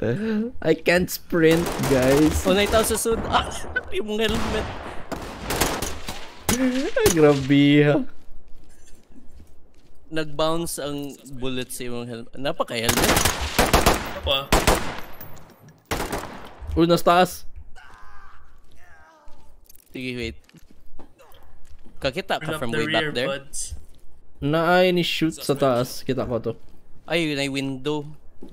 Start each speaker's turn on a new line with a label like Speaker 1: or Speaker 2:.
Speaker 1: I can't sprint, guys.
Speaker 2: Oh, naitaw sa sud. Ah, yung helmet.
Speaker 1: Grabe.
Speaker 2: Nag-bounce ang bullet sa imong helmet. Napaka-helmet.
Speaker 3: Apa?
Speaker 1: Uy, nas taas.
Speaker 2: Sige, wait. Kakita ka from way back there?
Speaker 3: buds.
Speaker 1: Naay ni shoot sa taas. Kita ko to.
Speaker 2: Ay, yun ay window.